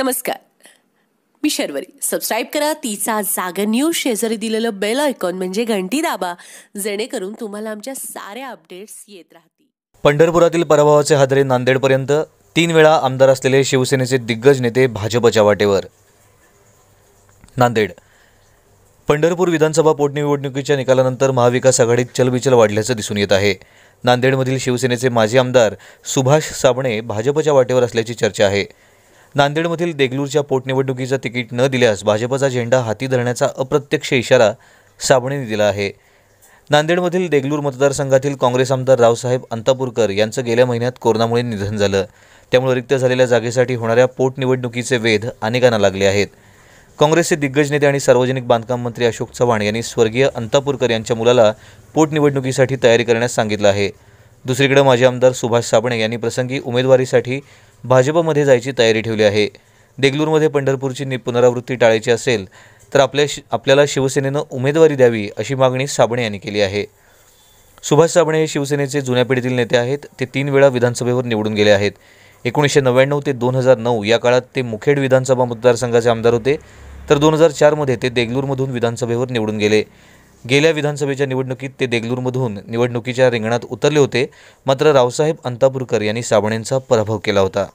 नमस्कार. मी शर्वरी. सबस्क्राईब करा तिचा जागा न्यूज शेजारी दिलेलं बेल आयकॉन म्हणजे घंटी दाबा जेणेकरून तुम्हाला आमच्या साऱ्या अपडेट्स येत राहतील. पंढरपुरातील पराभवाचे हादरे नांदेडपर्यंत तीन वेळा आमदार असलेले शिवसेनेचे दिग्गज नेते भाजपच्या वाटेवर. नांदेड. पंढरपूर विधानसभा पोटनिवडणुकीच्या निकालानंतर महाविकास आघाडीत चलबिचल वाढल्याचं दिसून येत आहे. नांदेडमधील शिवसेनेचे माजी आमदार सुभाष साबणे भाजपच्या वाटेवर असल्याची चर्चा आहे. नांदेडमधील देगलूरच्या पोटनिवडणुकीचं तिकीट न दिल्यास भाजपचा झेंडा हाती धरण्याचा अप्रत्यक्ष इशारा साबणेने दिला आहे. नांदेडमधील देगलूर मतदारसंघातील काँग्रेस आमदार रावसाहेब अंतापूरकर यांचं गेल्या महिन्यात कोरोनामुळे निधन झालं. त्यामुळे रिक्त झालेल्या जागेसाठी होणाऱ्या पोटनिवडणुकीचे वेध अनेकांना लागले आहेत. काँग्रेसचे दिग्गज नेते आणि सार्वजनिक बांधकाम मंत्री अशोक चव्हाण यांनी स्वर्गीय अंतापूरकर यांच्या मुलाला पोटनिवडणुकीसाठी तयारी करण्यास सांगितलं आहे. दुसरीकडे माजी आमदार सुभाष साबणे यांनी प्रसंगी उमेदवारीसाठी भाजपमध्ये जायची तयारी ठेवली आहे. देगलूरमध्ये पंढरपूरची नि- पुनरावृत्ती टाळायची असेल तर आपल्या शि आपल्याला शिवसेनेनं उमेदवारी द्यावी अशी मागणी साबणे यांनी केली आहे. सुभाष साबणे हे शिवसेनेचे जुन्या पिढीतील नेते आहेत. ते तीन वेळा विधानसभेवर निवडून गेले आहेत. एकोणीसशे नव्याण्णव ते दोन हजार नऊ या काळात ते मुखेड विधानसभा मतदारसंघाचे आमदार होते. तर दोन हजार चारमध्ये ते देगलूरमधून विधानसभेवर निवडून गेले. गेल्या विधानसभेच्या निवडणुकीत ते देगलूरमधून निवडणुकीच्या रिंगणात उतरले होते. मात्र रावसाहेब अंतापूरकर यांनी साबणेंचा पराभव केला होता.